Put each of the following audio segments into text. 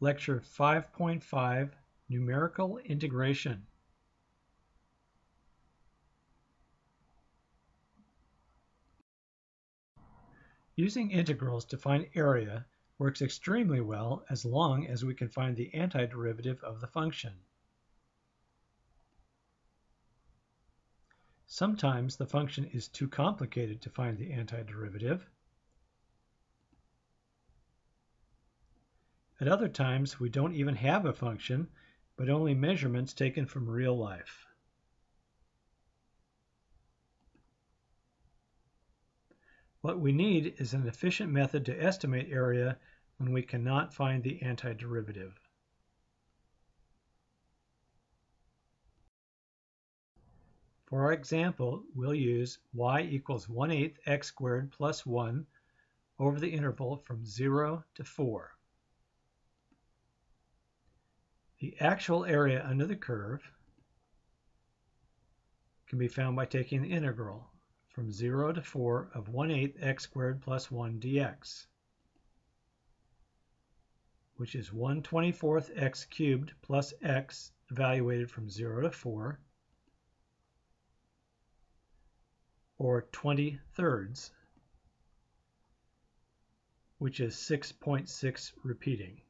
Lecture 5.5 Numerical Integration. Using integrals to find area works extremely well as long as we can find the antiderivative of the function. Sometimes the function is too complicated to find the antiderivative, At other times, we don't even have a function, but only measurements taken from real life. What we need is an efficient method to estimate area when we cannot find the antiderivative. For our example, we'll use y equals 1 8 x squared plus 1 over the interval from 0 to 4. The actual area under the curve can be found by taking the integral from 0 to 4 of 1 8 x squared plus 1 dx, which is 1 24th x cubed plus x evaluated from 0 to 4, or 20 thirds, which is 6.6 repeating.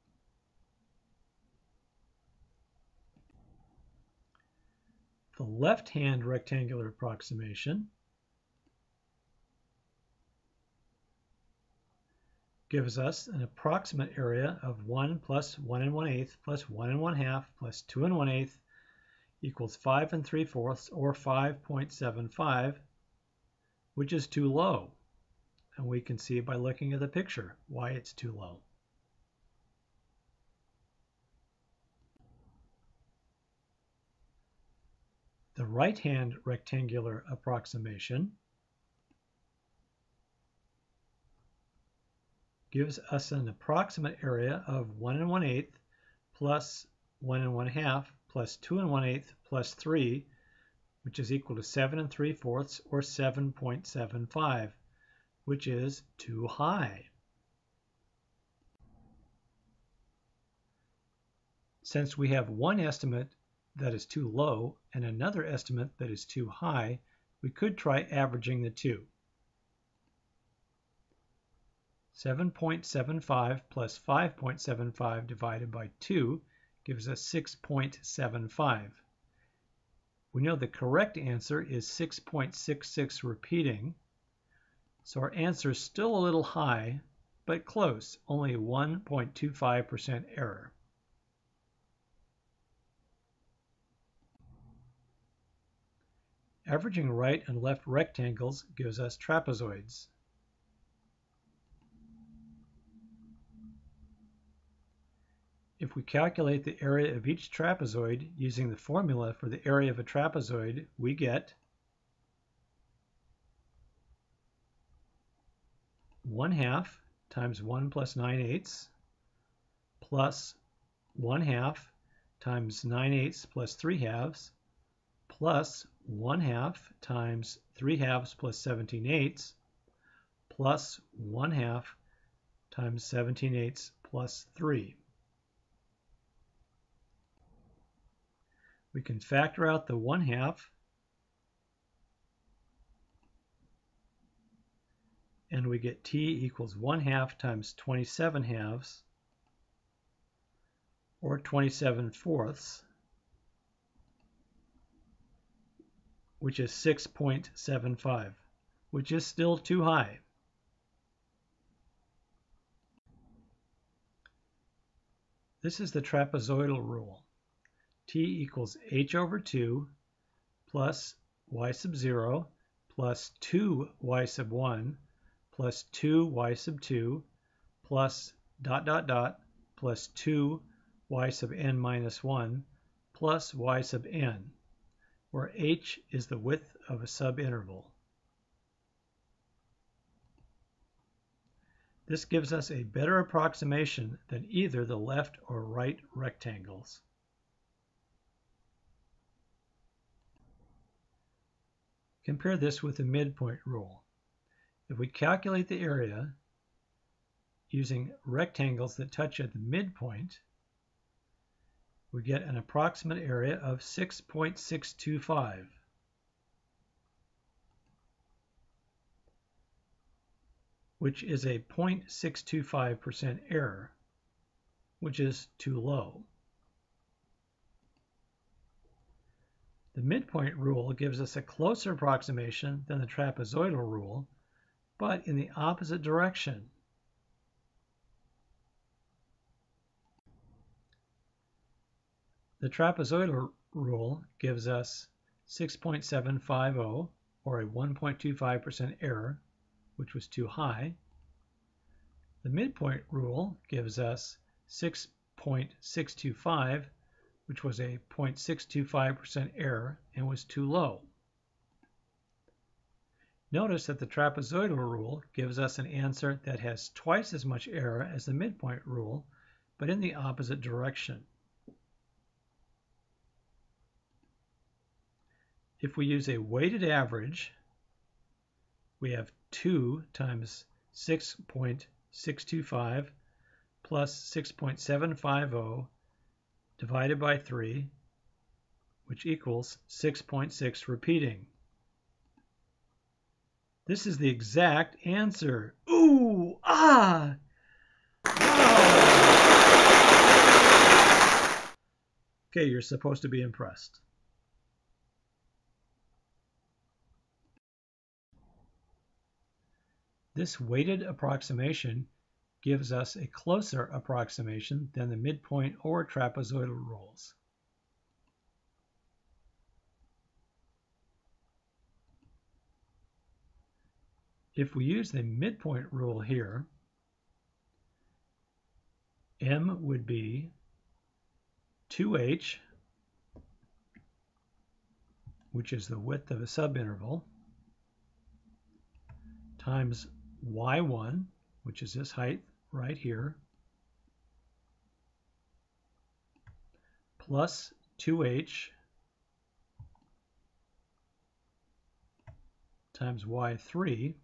The left-hand rectangular approximation gives us an approximate area of 1 plus 1 and 1 eighth plus 1 and 1 half plus 2 and 1 eighth equals 5 and 3 fourths or 5.75 which is too low and we can see by looking at the picture why it's too low. The right-hand rectangular approximation gives us an approximate area of 1 and 1 8 plus 1 and 1 half plus 2 and 1 8 plus 3, which is equal to 7 and 3 fourths or 7.75, which is too high. Since we have one estimate that is too low and another estimate that is too high, we could try averaging the two. 7.75 plus 5.75 divided by 2 gives us 6.75. We know the correct answer is 6.66 repeating, so our answer is still a little high, but close, only 1.25% error. Averaging right and left rectangles gives us trapezoids. If we calculate the area of each trapezoid using the formula for the area of a trapezoid, we get 1 half times 1 plus 9 eighths plus 1 half times 9 eighths plus 3 halves plus 1 half times 3 halves plus 17 eighths plus 1 half times 17 eighths plus 3. We can factor out the 1 half and we get t equals 1 half times 27 halves or 27 fourths which is 6.75, which is still too high. This is the trapezoidal rule. T equals h over 2 plus y sub 0 plus 2y sub 1 plus 2y sub 2 plus dot dot dot plus 2y sub n minus 1 plus y sub n where h is the width of a subinterval. This gives us a better approximation than either the left or right rectangles. Compare this with the midpoint rule. If we calculate the area using rectangles that touch at the midpoint, we get an approximate area of 6.625. which is a 0.625% error, which is too low. The midpoint rule gives us a closer approximation than the trapezoidal rule, but in the opposite direction. The trapezoidal rule gives us 6.750, or a 1.25% error, which was too high. The midpoint rule gives us 6.625, which was a 0.625% error and was too low. Notice that the trapezoidal rule gives us an answer that has twice as much error as the midpoint rule, but in the opposite direction. If we use a weighted average, we have 2 times 6.625 plus 6.750 divided by 3, which equals 6.6 repeating. This is the exact answer. Ooh, ah! Okay, you're supposed to be impressed. This weighted approximation gives us a closer approximation than the midpoint or trapezoidal rules. If we use the midpoint rule here, m would be 2h, which is the width of a subinterval, times y1, which is this height right here, plus 2h times y3,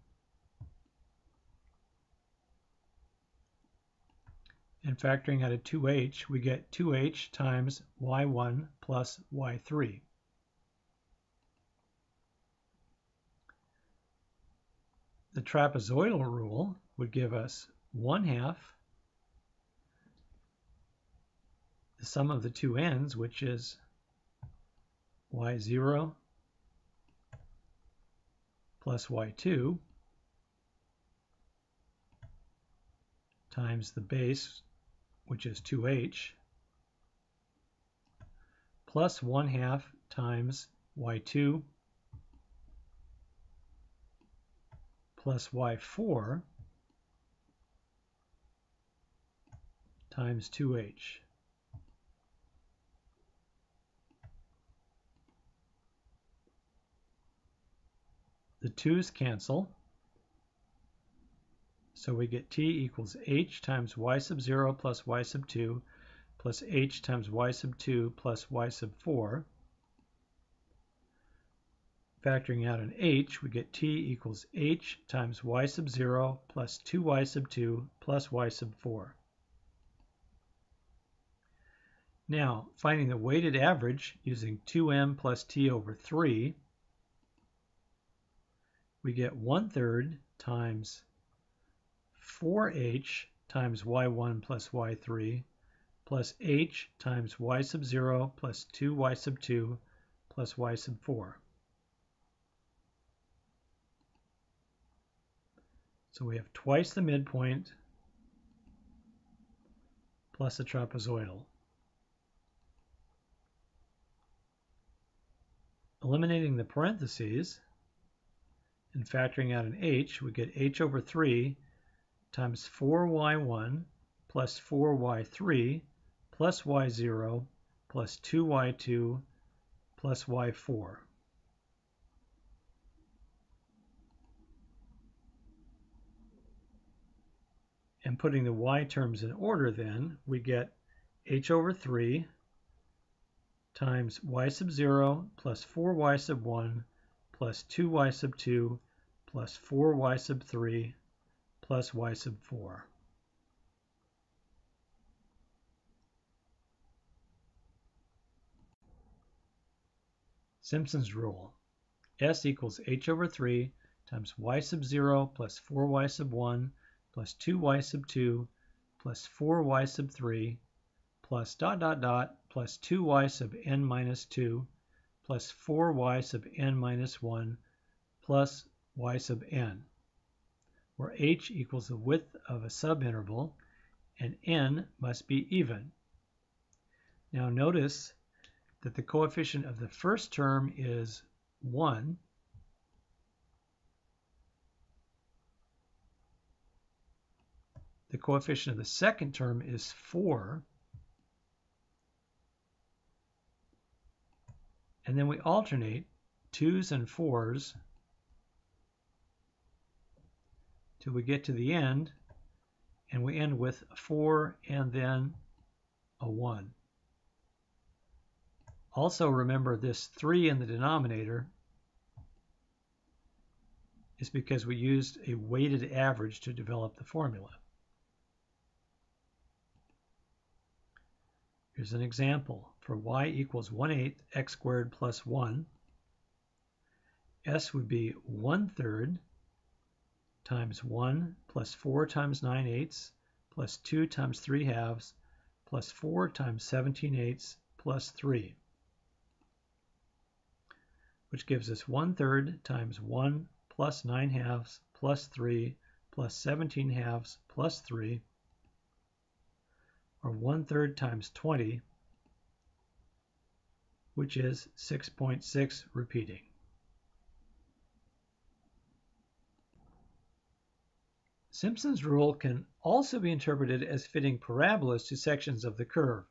and factoring out a 2h, we get 2h times y1 plus y3. The trapezoidal rule would give us 1 half the sum of the two ends, which is y0 plus y2 times the base, which is 2h, plus 1 half times y2 plus y4 times 2h. The 2's cancel, so we get t equals h times y sub 0 plus y sub 2 plus h times y sub 2 plus y sub 4. Factoring out an h, we get t equals h times y sub 0 plus 2y sub 2 plus y sub 4. Now, finding the weighted average using 2m plus t over 3, we get 1 third times 4h times y1 plus y3 plus h times y sub 0 plus 2y sub 2 plus y sub 4. So we have twice the midpoint plus a trapezoidal. Eliminating the parentheses and factoring out an h, we get h over 3 times 4y1 plus 4y3 plus y0 plus 2y2 plus y4. And putting the y terms in order then, we get h over 3 times y sub 0 plus 4y sub 1 plus 2y sub 2 plus 4y sub 3 plus y sub 4. Simpson's rule. S equals h over 3 times y sub 0 plus 4y sub 1 plus 2y sub 2 plus 4y sub 3 plus dot dot dot plus 2y sub n minus 2 plus 4y sub n minus 1 plus y sub n, where h equals the width of a subinterval and n must be even. Now notice that the coefficient of the first term is 1 The coefficient of the second term is 4. And then we alternate 2's and 4's till we get to the end, and we end with 4 and then a 1. Also remember this 3 in the denominator is because we used a weighted average to develop the formula. Here's an example. For y equals 1 8 x squared plus 1, s would be 1 third times 1 plus 4 times 9 eighths plus 2 times 3 halves plus 4 times 17 eighths plus 3, which gives us 1 third times 1 plus 9 halves plus 3 plus 17 halves plus 3 or one third times 20, which is 6.6 repeating. Simpson's rule can also be interpreted as fitting parabolas to sections of the curve,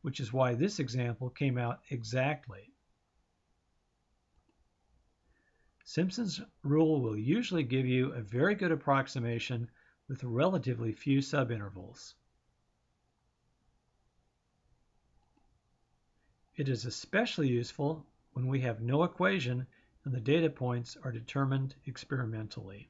which is why this example came out exactly. Simpson's rule will usually give you a very good approximation with relatively few subintervals. It is especially useful when we have no equation and the data points are determined experimentally.